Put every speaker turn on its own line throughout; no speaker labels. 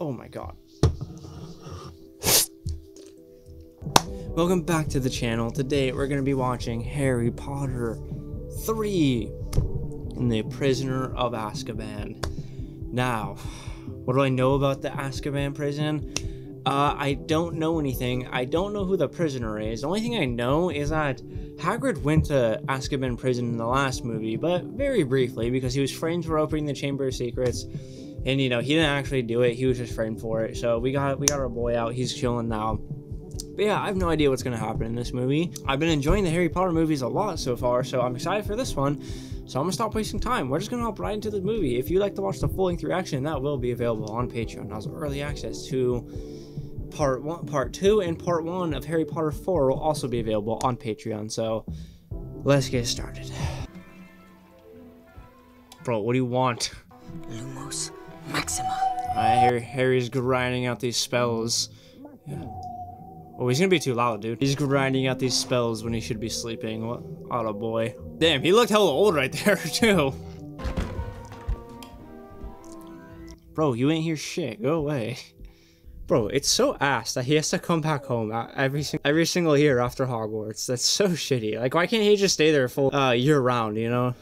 Oh my god. Welcome back to the channel. Today we're going to be watching Harry Potter 3 in the Prisoner of Azkaban. Now, what do I know about the Azkaban prison? Uh, I don't know anything. I don't know who the prisoner is. The only thing I know is that Hagrid went to Azkaban prison in the last movie, but very briefly because he was framed for opening the Chamber of Secrets, and you know he didn't actually do it. He was just framed for it. So we got we got our boy out. He's chilling now. But yeah, I have no idea what's gonna happen in this movie. I've been enjoying the Harry Potter movies a lot so far, so I'm excited for this one. So I'm gonna stop wasting time. We're just gonna hop right into the movie. If you'd like to watch the full length reaction, that will be available on Patreon as early access to part one, part two, and part one of Harry Potter 4 will also be available on Patreon. So let's get started. Bro, what do you want?
Lumos Maxima.
I hear Harry's grinding out these spells. Yeah. Oh, he's gonna be too loud, dude. He's grinding out these spells when he should be sleeping. What? Oh boy. Damn, he looked hella old right there, too. Bro, you ain't hear shit. Go away. Bro, it's so ass that he has to come back home every every single year after Hogwarts. That's so shitty. Like, why can't he just stay there full uh, year round? You know,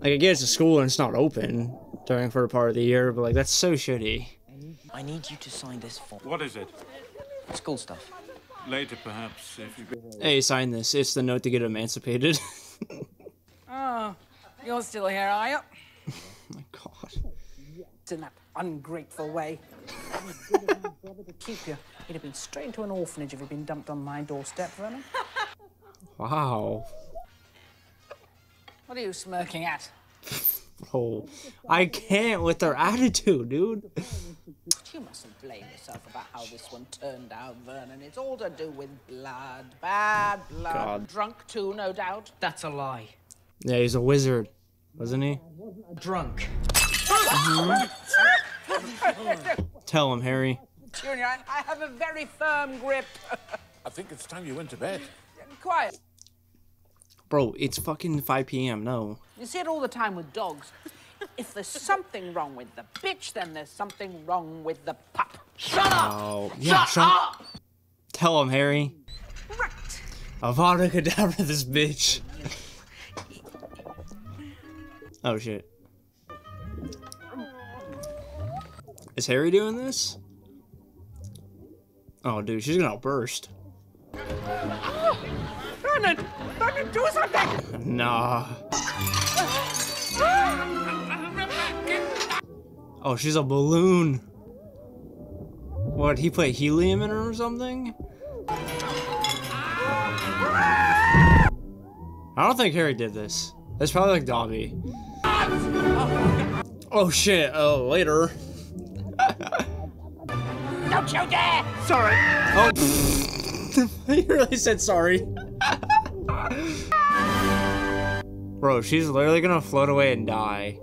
like I get it's a school and it's not open during for a part of the year, but like that's so shitty.
I need you to sign this form.
What is it?
School stuff.
Later, perhaps, if you...
Hey, sign this. It's the note to get emancipated.
oh, you're still here, are you?
oh my god.
In that ungrateful way. to Keep you. You'd have been straight into an orphanage if you'd been dumped on my doorstep, Vernon.
Wow.
What are you smirking at?
Oh, I can't with their attitude, dude.
You mustn't blame yourself about how this one turned out, Vernon. It's all to do with blood. Bad blood.
God.
Drunk too, no doubt.
That's a lie.
Yeah, he's a wizard, wasn't he?
Drunk.
Tell him, Harry.
Junior, I, I have a very firm grip.
I think it's time you went to bed.
Quiet.
Bro, it's fucking 5 p.m. No.
You see it all the time with dogs. If there's something wrong with the bitch, then there's something wrong with the pup. Shut up!
Oh, yeah, shut up. Tell him, Harry.
Right.
Avada Kedavra, this bitch. Oh, shit. Is Harry doing this? Oh, dude, she's gonna burst.
Vernon! Vernon, do something!
Nah. Oh, she's a balloon. What, he put helium in her or something? I don't think Harry did this. It's probably like Dobby. Oh shit, oh, later.
Don't you dare!
Sorry. Oh, he really said sorry. Bro, she's literally gonna float away and die.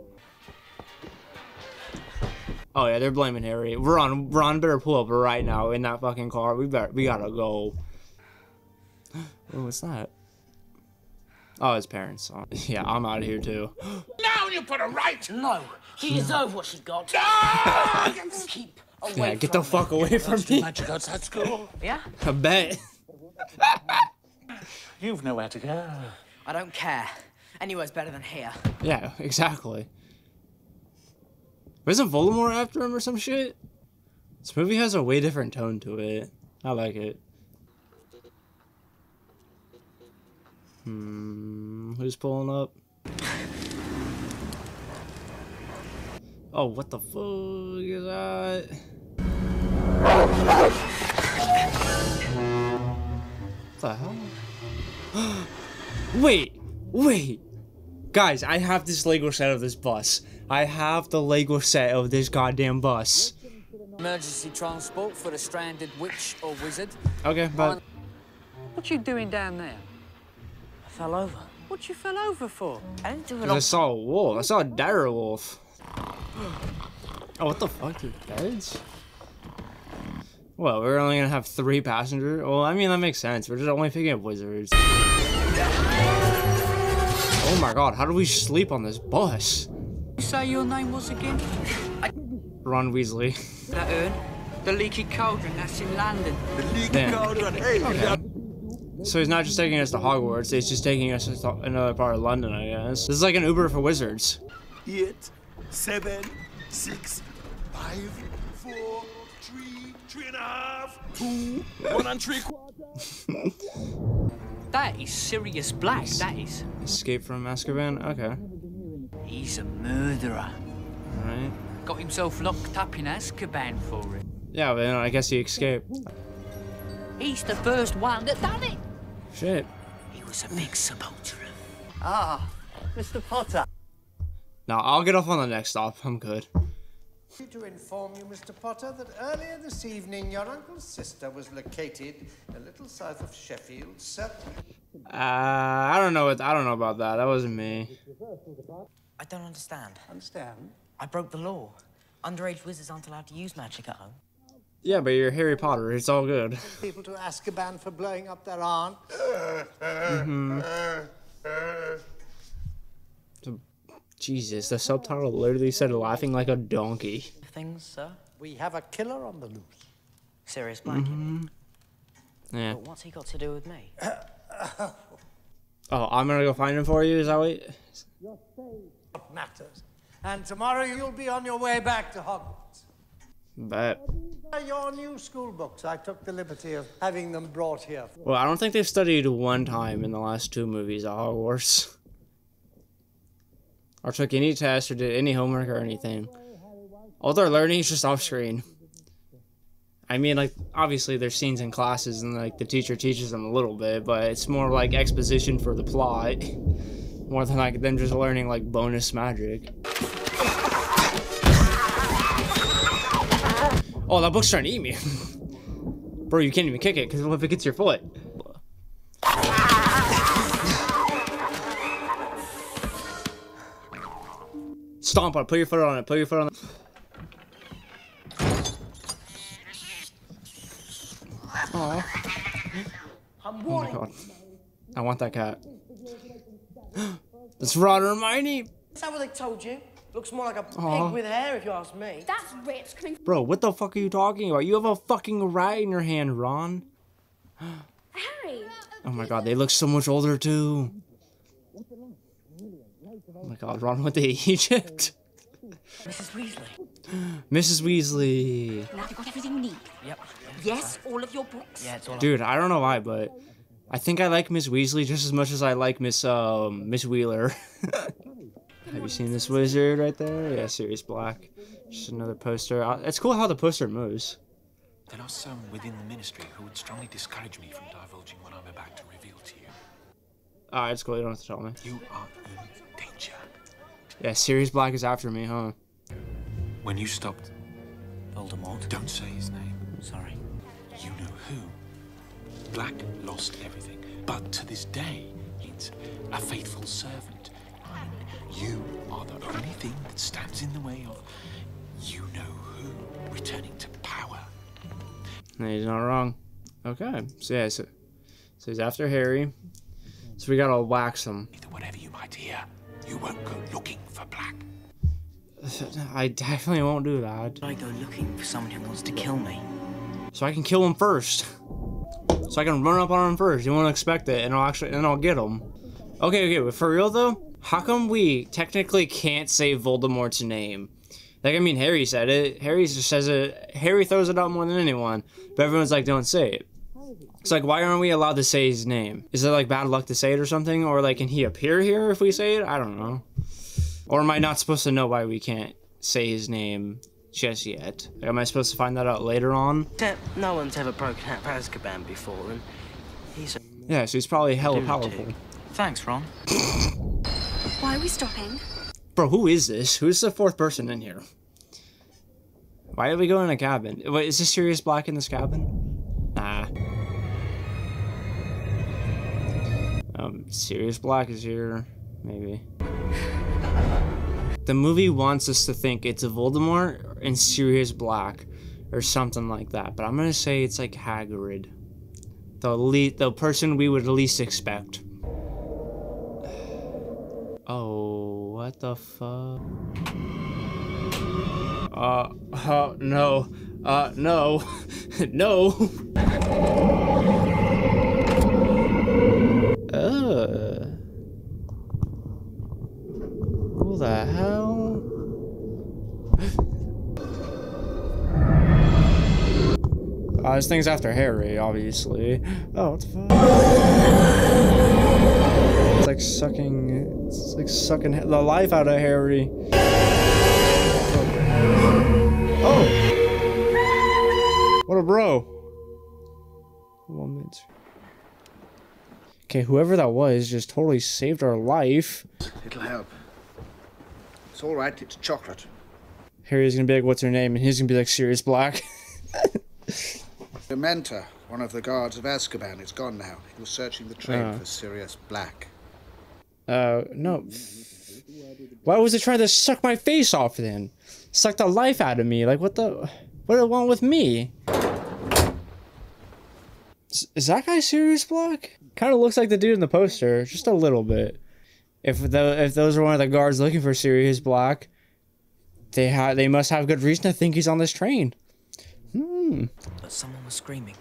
Oh yeah, they're blaming Harry. Ron, Ron better pull up right now in that fucking car. We better, we gotta go. Oh, what's that? Oh, his parents. Oh, yeah, I'm out of here too.
Now you put it right!
No, she deserved what she got. Keep away
Yeah, get the
from
fuck away from me.
Magic outside school.
Yeah?
I bet.
You've nowhere to go.
I don't care. Anywhere's better than here.
Yeah, exactly. Isn't Voldemort after him or some shit? This movie has a way different tone to it. I like it. Hmm, who's pulling up? Oh, what the fuck is that? What the hell? wait, wait. Guys, I have this Lego set of this bus. I have the Lego set of this goddamn bus.
Emergency transport for a stranded witch or wizard.
Okay, but
What you doing down there?
I fell over.
What you fell over for?
I didn't do it
I saw a wolf. I saw a dire wolf. Oh, what the fuck, dude? Beds? Well, we're only gonna have three passengers. Well, I mean that makes sense. We're just only picking up wizards. Oh my god, how do we sleep on this bus?
Say your name was again?
Ron Weasley.
That urn? The leaky cauldron that's in London.
The leaky Damn. So he's not just taking us to Hogwarts, he's just taking us to another part of London, I guess. This is like an Uber for wizards.
Eight, seven, six, five, four, three, three and a half, two, one and three quarters.
That is Sirius Black, that is.
Escape from Azkaban? Okay.
He's a murderer.
Alright.
Got himself locked up in Azkaban for it.
Yeah, but then I guess he escaped.
He's the first one that done it.
Shit.
He was a big supporter of
Ah, Mr. Potter.
Now I'll get off on the next stop. I'm good.
To inform you, Mr. Potter, that earlier this evening your uncle's sister was located a little south of Sheffield, sir.
Uh, I don't know what I don't know about that. That wasn't me.
I don't understand.
Understand?
I broke the law. Underage wizards aren't allowed to use magic at home.
Yeah, but you're Harry Potter. It's all good.
People to Azkaban for blowing up their aunt.
Jesus, the subtitle literally said laughing like a donkey.
Things, sir?
We have a killer on the loose.
Sirius Black. Mm-hmm.
Yeah.
But what's he got to do with me?
Oh, I'm gonna go find him for you. Is that what?
What matters? And tomorrow you'll be on your way back to Hogwarts.
But
Your new school books. I took the liberty of having them brought here.
well, I don't think they've studied one time in the last two movies at Hogwarts, or took any tests or did any homework or anything. All they're learning is just off screen. I mean, like obviously there's scenes in classes and like the teacher teaches them a little bit, but it's more like exposition for the plot, more than like them just learning like bonus magic. Oh, that book's trying to eat me. Bro, you can't even kick it, because if it gets your foot? Stomp on it, put your foot on it, put your foot on it.
I'm
Oh my god. I want that cat. It's Ron and Hermione!
Is that what they told you? Looks more like a
Aw.
pig with hair, if you ask me.
That's rich coming
Bro, what the fuck are you talking about? You have a fucking rat in your hand, Ron.
Harry.
Oh my god, they look so much older too. My god, Ron went to Egypt.
Mrs. Weasley.
Mrs. Weasley.
Now you've got everything you need.
Yep.
Yes, all of your books.
Yeah, it's all
Dude, I don't know why, but I think I like Miss Weasley just as much as I like Miss um Miss Wheeler. Have you seen this wizard right there? Yeah, Sirius Black. Just another poster. Uh, It's cool how the poster moves.
There are some within the ministry who would strongly discourage me from divulging what I'm about to reveal to you.
Alright, it's cool. You don't have to tell me.
You are in danger.
Yeah, Sirius Black is after me, huh?
When you stopped,
Voldemort.
don't say his name.
Sorry.
You know who. Black lost everything, but to this day, it's a faithful servant. And you are the only thing that stands in the way of you know who returning to power.
No, he's not wrong. Okay, so yeah, so, so he's after Harry. So we gotta wax him.
Either whatever you might hear, you won't go looking Black.
I definitely won't do that.
I go looking for someone who wants to kill me.
So I can kill him first. So I can run up on him first. You won't expect it, and I'll actually, and I'll get him. Okay, okay, but for real though, how come we technically can't say Voldemort's name? Like, I mean, Harry said it. Harry just says it. Harry throws it out more than anyone, but everyone's like, don't say it. It's like, why aren't we allowed to say his name? Is it like bad luck to say it or something? Or like, can he appear here if we say it? I don't know. Or am I not supposed to know why we can't say his name just yet? Like, am I supposed to find that out later on?
No one's ever broken out of Azkaban before, and he's a
Yeah, so he's probably hella
Lunatic.
powerful.
Thanks, Ron.
Why are we stopping?
Bro, who is this? Who's the fourth person in here? Why did we go in a cabin? Wait, is this Sirius Black in this cabin? Nah. Um, Sirius Black is here. Maybe. The movie wants us to think it's a Voldemort and Sirius Black or something like that, but I'm gonna say it's like Hagrid. The le- the person we would least expect. Oh, what the fuck? Uh, uh, no. Uh, no. no. Uh. Who the hell? Uh, this thing's after Harry, obviously. Oh, what the fuck? It's like sucking. It's like sucking the life out of Harry. Oh! What a bro! One minute. Okay, whoever that was just totally saved our life.
It'll help. All right. It's chocolate.
Harry's gonna be like, "What's her name?" and he's gonna be like, "Sirius Black."
Dementor, one of the guards of Azkaban, is gone now. He was searching the train
Ah.
for Sirius Black.
Uh, no. Why was it trying to suck my face off then? Suck the life out of me. Like, what the? What did it want with me? Is, is that guy Sirius Black? Kind of looks like the dude in the poster, just a little bit. If the, if those are one of the guards looking for Sirius Black, they have they must have good reason to think he's on this train. Hmm.
But someone was screaming.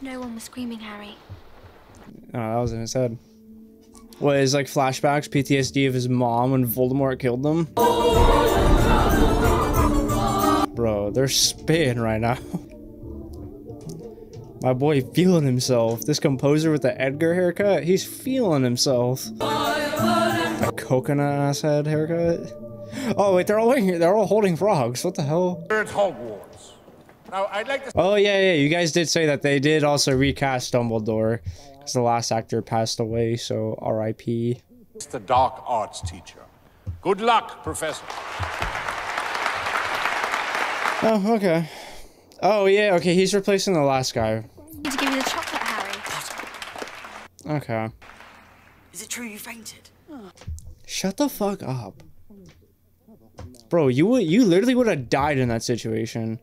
No one was screaming, Harry.
Oh, that was in his head. What is like flashbacks, PTSD of his mom when Voldemort killed them? Bro, they're spitting right now. My boy feeling himself. This composer with the Edgar haircut, he's feeling himself. A coconut ass head haircut. Oh wait, they're all wearing, they're all holding frogs. What the hell?
We're at Hogwarts. Now, I'd like to
Oh yeah, yeah. You guys did say that they did also recast Dumbledore because the last actor passed away. So R.I.P.
It's the dark arts teacher. Good luck, Professor.
Oh, okay. Oh, yeah, okay, he's replacing the last guy.
Need to give you the chocolate, Harry.
Okay.
Is it true you fainted?
Shut the fuck up. Bro, you would you literally would have died in that situation.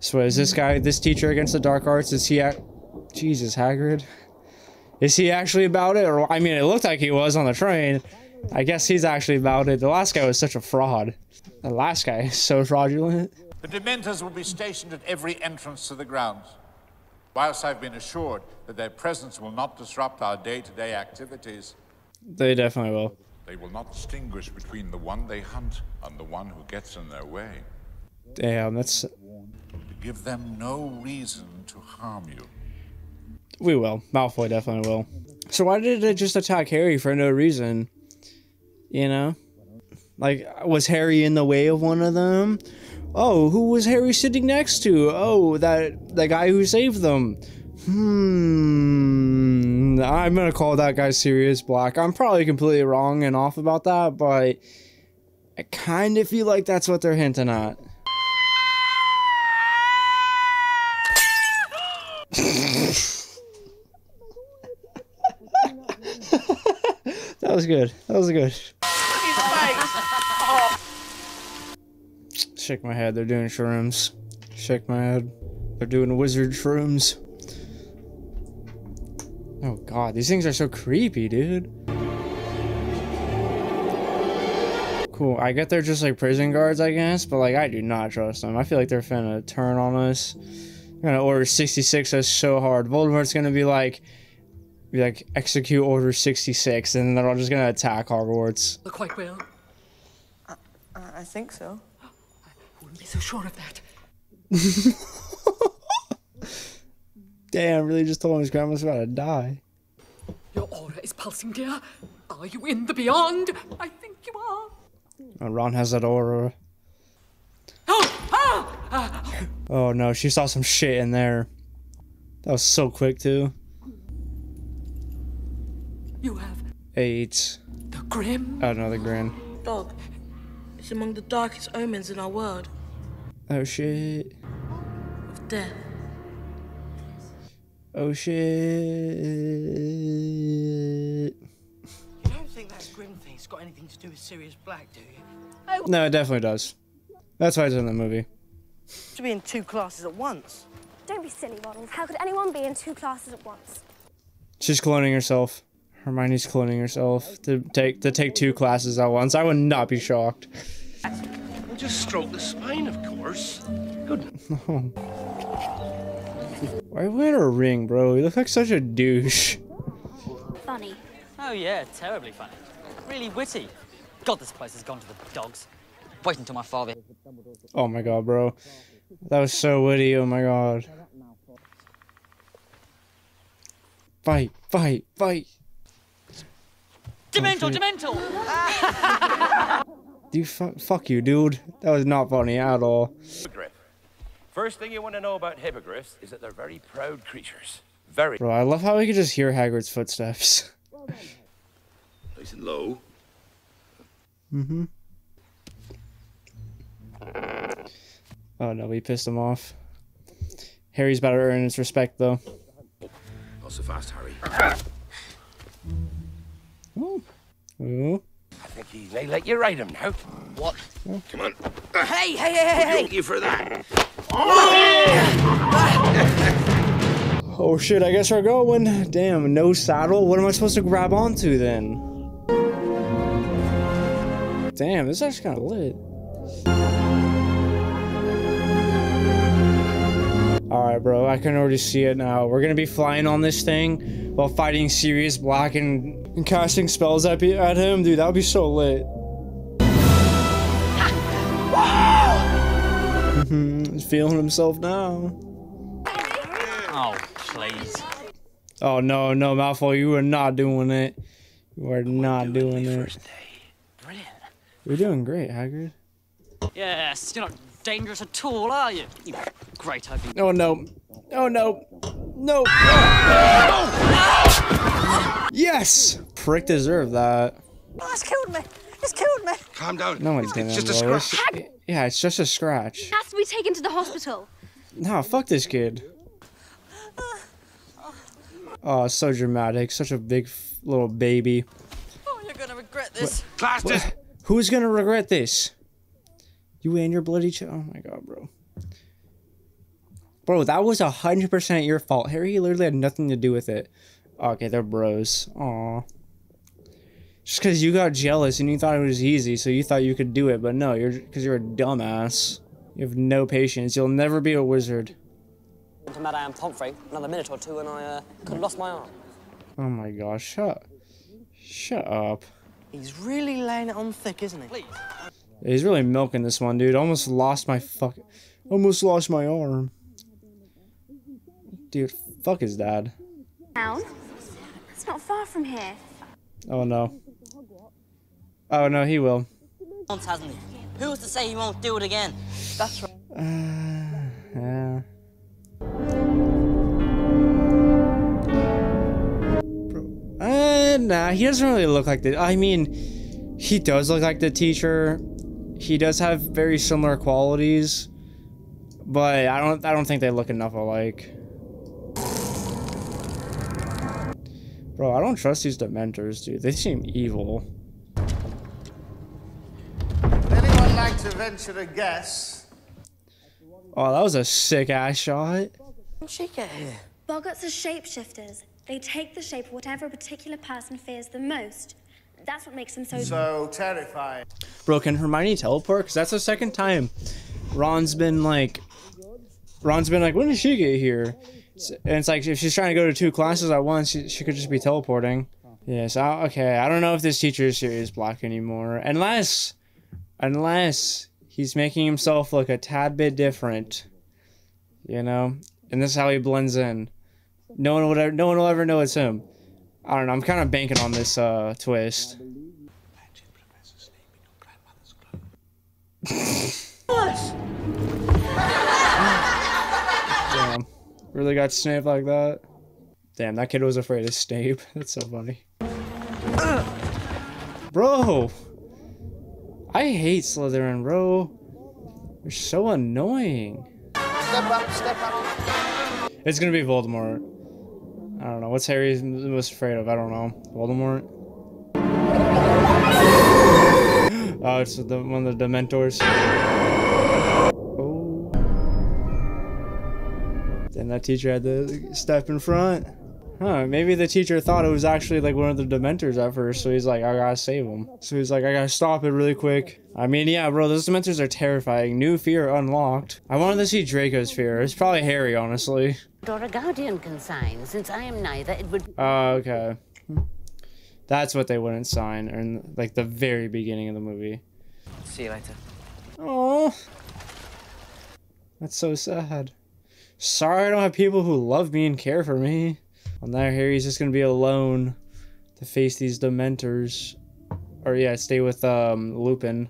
So is this guy this teacher against the dark arts? Is he at Jesus Hagrid? Is he actually about it? Or I mean it looked like he was on the train. I guess he's actually about it. The last guy was such a fraud. The last guy is so fraudulent.
The Dementors will be stationed at every entrance to the grounds. Whilst I've been assured that their presence will not disrupt our day-to-day activities,
They definitely will.
they will not distinguish between the one they hunt and the one who gets in their way.
Damn, that's
To give them no reason to harm you.
We will. Malfoy definitely will. So why did it just attack Harry for no reason? You know? Like, was Harry in the way of one of them? Oh, who was Harry sitting next to? Oh, that the guy who saved them. Hmm. I'm gonna call that guy Sirius Black. I'm probably completely wrong and off about that, but I kind of feel like that's what they're hinting at. That was good. That was good. Shake my head. They're doing shrooms. Shake my head. They're doing wizard shrooms. Oh god, these things are so creepy, dude. Cool. I get they're just like prison guards, I guess, but like I do not trust them. I feel like they're finna turn on us. They're gonna order 66 us so hard. Voldemort's gonna be like, be like execute order 66, and then they're all just gonna attack Hogwarts.
Look quite well.
I think so.
Wouldn't be so sure of that.
Damn, really just told him his grandma's about to die.
Your aura is pulsing, dear. Are you in the beyond? I think you are.
Oh, Ron has that aura. Oh, ah, ah. oh no, she saw some shit in there. That was so quick too.
You have
Eight.
the grim.
Oh no, the grin.
Dog, it's among the darkest omens in our world
Oh shit.
of death.
Oh shit.
You don't think that grim thing's got anything to do with Sirius Black, do you? Oh.
No, it definitely does. That's why it's in the movie.
To be in two classes at once.
Don't be silly, Ronald. How could anyone be in two classes at once?
She's cloning herself. Hermione's cloning herself to take to take two classes at once. I would not be shocked.
Just stroke the spine, of course. Good.
Why are you wearing a ring, bro? You look like such a douche.
Funny.
Oh yeah, terribly funny. Really witty. God, this place has gone to the dogs. Wait until my father.
Oh my god, bro. That was so witty. Oh my god. Fight, fight, fight.
Dementor,
shit.
Dementor!
Dude, fu- fuck you, dude. That was not funny at all.
Hippogriff. First thing you want to know about hippogriffs is that they're very proud creatures. Very.
Bro, I love how we can just hear Hagrid's footsteps.
Nice and low.
Mm-hmm. Oh no, we pissed him off. Harry's about to earn his respect, though.
Not so fast, Harry.
Ooh. Ooh.
I think he may let you ride him now. What? Come on.
Hey, hey, hey, hey, hey!
Yoke you for that.
Oh shit, I guess we're going. Damn, no saddle? What am I supposed to grab onto then? Damn, this is actually kind of lit. Alright, bro, I can already see it now. We're gonna be flying on this thing while fighting Sirius Black and, and casting spells at, pe- at him. Dude, that would be so lit. Mm-hmm, he's feeling himself now.
Oh, please.
Oh no, no, Malfoy, you are not doing it. You are not doing it. You're doing great, Hagrid.
Yes, you're not dangerous at all, are you? You great idea.
Oh no. Oh no. No. Oh! Yes! Prick deserved that.
Oh, it's killed me. It's killed me.
Calm down.
No, it didn't.
just a scratch.
It's- Yeah, it's just a scratch.
He has to be taken to the hospital.
Nah, fuck this kid. Oh, so dramatic. Such a big f- little baby.
Oh, you're gonna regret this.
Class dis-
Wh- Who's gonna regret this? You and your bloody ch- Oh my god, bro. Bro, that was a hundred percent your fault. Harry literally had nothing to do with it. Okay, they're bros. Aw. Just because you got jealous and you thought it was easy, so you thought you could do it, but no, you're because you're a dumbass. You have no patience. You'll never be a wizard.
to Madame Pomfrey another minute or two and I uh, could have lost my arm.
Oh my gosh, shut, shut up.
He's really laying it on thick, isn't he? Please.
He's really milking this one, dude. Almost lost my fuck. Almost lost my arm. Dude, fuck his dad.
Town? It's not far from here.
Oh no. Oh no, he will.
Once, hasn't he? Who's to say he won't do it again?
That's right.
Uh, yeah. Uh, nah, he doesn't really look like the. I mean, he does look like the teacher. He does have very similar qualities, but I don't. I don't think they look enough alike. Bro, I don't trust these Dementors, dude. They seem evil.
Would anyone like to venture a guess?
Oh, that was a sick ass shot.
How'd she get here?
Boggarts are shapeshifters. They take the shape of whatever a particular person fears the most. That's what makes them so.
So terrifying.
Bro, can Hermione teleport? Because that's the second time Ron's been like, Ron's been like, when did she get here? S- And it's like, if she's trying to go to two classes at once, she, she could just be teleporting. Yes, I, okay. I don't know if this teacher is Sirius Black anymore. Unless, unless he's making himself look a tad bit different. You know? And this is how he blends in. No one will ever, no one will ever know it's him. I don't know. I'm kind of banking on this uh, twist. Really got Snape like that? Damn, that kid was afraid of Snape. That's so funny. Bro! I hate Slytherin, bro. They're so annoying.
Step up, step up.
It's gonna be Voldemort. I don't know. What's Harry most afraid of? I don't know. Voldemort? Oh, it's the, one of the Dementors. Then that teacher had to step in front. Huh, maybe the teacher thought it was actually like one of the Dementors at first, so he's like, I gotta save him. So he's like, I gotta stop it really quick. I mean, yeah, bro, those Dementors are terrifying. New fear unlocked. I wanted to see Draco's fear. It's probably Harry, honestly.
Or a guardian can sign. Since I am neither, it would.
Oh, okay. That's what they wouldn't sign in like the very beginning of the movie.
See you later.
Oh, that's so sad. Sorry, I don't have people who love me and care for me. Well, now Harry's just gonna be alone to face these Dementors, or yeah, stay with um Lupin.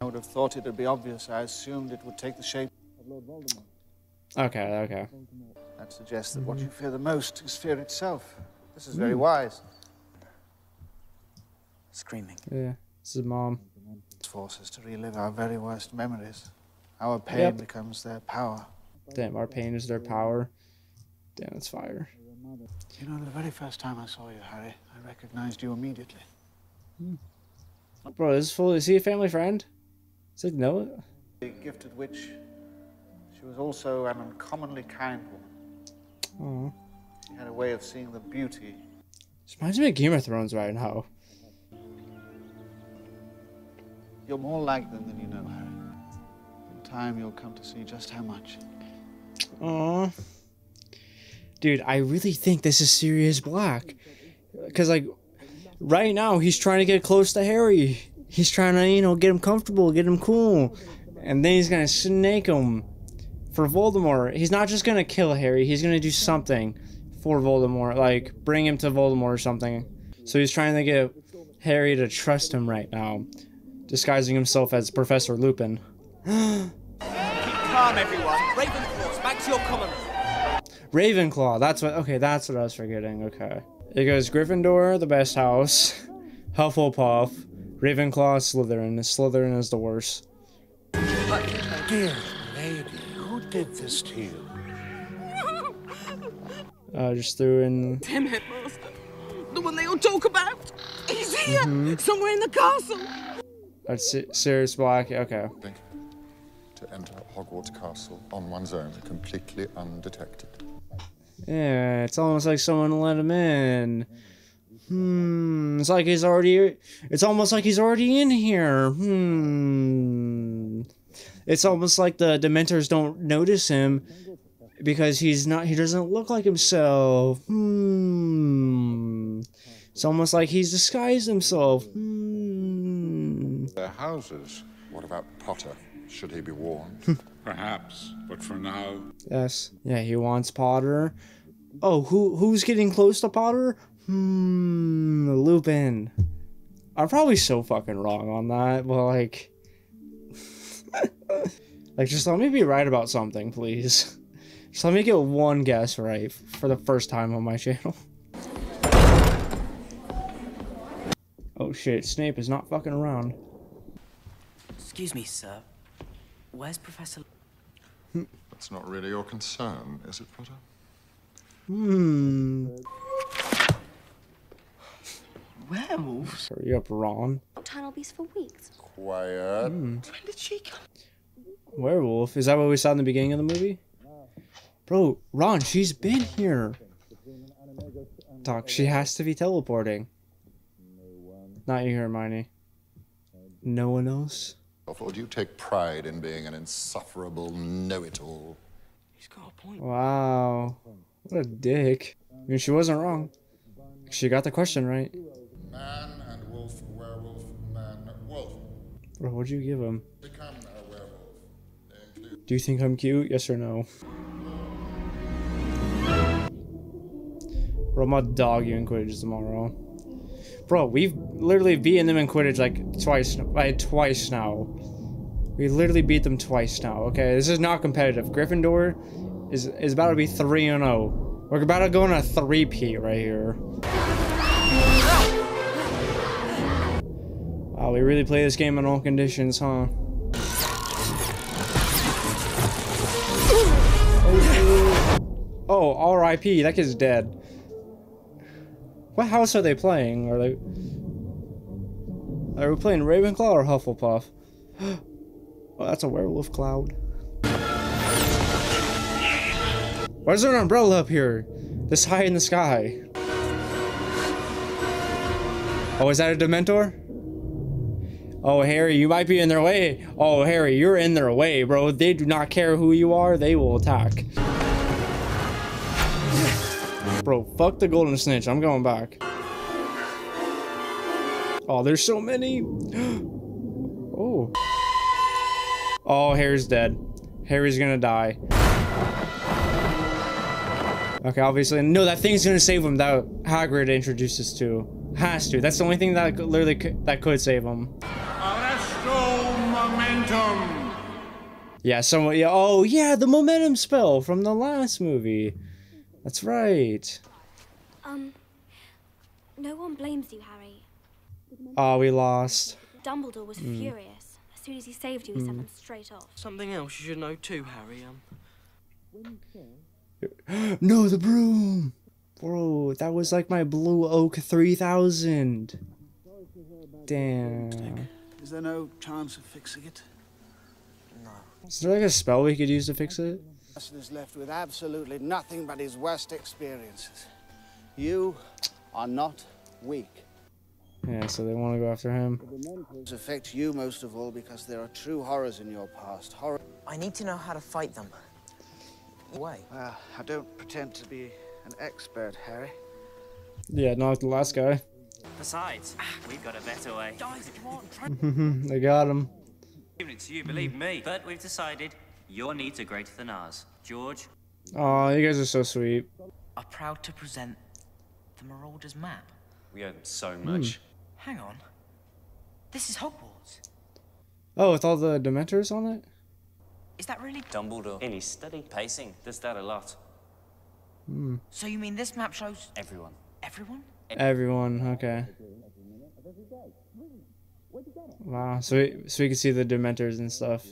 I would have thought it would be obvious. I assumed it would take the shape of Lord Voldemort.
Okay, okay.
That suggests that what you fear the most is fear itself. This is very
Mm.
wise.
Screaming.
Yeah, this is mom.
It forces to relive our very worst memories. Our pain
Yep.
becomes their power.
Damn, our pain is their power. Damn, it's fire.
You know, the very first time I saw you, Harry, I recognized you immediately. Hmm.
Bro, is full. Is he a family friend? Is it no?
A gifted witch. She was also an uncommonly kind woman.
Oh,
She had a way of seeing the beauty.
this reminds me of Game of Thrones right now.
You're more like them than you know, Harry. In time, you'll come to see just how much.
Aw. Dude, I really think this is Sirius Black. Because, like, right now, he's trying to get close to Harry. He's trying to, you know, get him comfortable, get him cool. And then he's going to snake him for Voldemort. He's not just going to kill Harry, he's going to do something for Voldemort. Like, bring him to Voldemort or something. So he's trying to get Harry to trust him right now, disguising himself as Professor Lupin.
Keep Calm, everyone. Ravenclaws, back your common.
Ravenclaw. That's what. Okay, that's what I was forgetting. Okay. It goes Gryffindor, the best house. Hufflepuff, Ravenclaw, Slytherin. Slytherin is the worst.
Dear lady, who did this to you?
Uh, just threw in.
Tim Headmaster. The one they all talk about. He's here.
Mhm.
Somewhere in the castle.
That's Si- Sirius Black. Okay.
To enter Hogwarts Castle on one's own, completely undetected.
Yeah, it's almost like someone let him in. Hmm. It's like he's already. It's almost like he's already in here. Hmm. It's almost like the Dementors don't notice him because he's not. He doesn't look like himself. Hmm. It's almost like he's disguised himself. Hmm.
Their houses. What about Potter? Should he be warned?
Perhaps, but for now,
Yes. Yeah, he wants Potter. Oh, who who's getting close to Potter? Hmm, Lupin. I'm probably so fucking wrong on that, but like, like just let me be right about something, please. Just let me get one guess right for the first time on my channel. Oh shit, Snape is not fucking around.
Excuse me, sir. Where's Professor?
That's not really your concern, is it, Potter?
Hmm.
Werewolves?
Hurry up, Ron.
Tunnel beast for weeks.
Quiet.
Hmm.
When did she come?
Werewolf? Is that what we saw in the beginning of the movie? Bro, Ron, she's been here. Doc, she has to be teleporting. Not you, Hermione. No one else?
Or do you take pride in being an insufferable know-it-all? He's got a point.
Wow. What a dick. I mean, she wasn't wrong. She got the question right.
Man and wolf, werewolf, man, wolf.
Bro, what'd you give him?
Become a werewolf.
Do you think I'm cute? Yes or no? Bro, I'm gonna dog you in Quidditch tomorrow. Bro, we've literally beaten them in Quidditch like twice, like twice now. We literally beat them twice now. Okay, this is not competitive. Gryffindor is is about to be three and zero. We're about to go on a three P right here. Wow, we really play this game in all conditions, huh? Oh, R.I.P. That kid's dead. What house are they playing? Are they... Are we playing Ravenclaw or Hufflepuff? oh, that's a werewolf cloud. Why is there an umbrella up here? This high in the sky. Oh, is that a Dementor? Oh, Harry, you might be in their way. Oh, Harry, you're in their way, bro. They do not care who you are. They will attack. Bro, fuck the golden snitch. I'm going back. Oh, there's so many. oh. Oh, Harry's dead. Harry's gonna die. Okay, obviously. No, that thing's gonna save him that Hagrid introduced us to. Has to. That's the only thing that could- literally c- that could save him.
Arresto momentum!
Yeah, someone. Yeah. Oh, yeah, the momentum spell from the last movie. That's right.
Um, no one blames you, Harry.
Oh, we lost.
Dumbledore was
Hmm.
furious. As soon as he saved you, he sent
Hmm.
them straight off.
Something else you should know too, Harry. Um,
no, the broom. Bro, that was like my Blue Oak 3000. Damn.
Is there no chance of fixing it?
Is there like a spell we could use to fix it?
Person is left with absolutely nothing but his worst experiences. You are not weak.
Yeah, so they want to go after him.
It affects you most of all because there are true horrors in your past. Horror.
I need to know how to fight them. Way.
Well, uh, I don't pretend to be an expert, Harry.
Yeah, not the last guy.
Besides, we've got a better way.
Guys, come on, try
they got him.
Giving it to you, believe me. But we've decided your needs are greater than ours. George,
Oh, you guys are so sweet.
are proud to present the Marauders map.
we owe them so
Hmm.
much.
Hang on. This is Hogwarts.
Oh, with all the Dementors on it?
Is that really?
Dumbledore, in his study, pacing, does that a lot.
Hmm.
So you mean this map shows
Everyone.
everyone?
Everyone, okay. Wow, so we, so we can see the Dementors and stuff.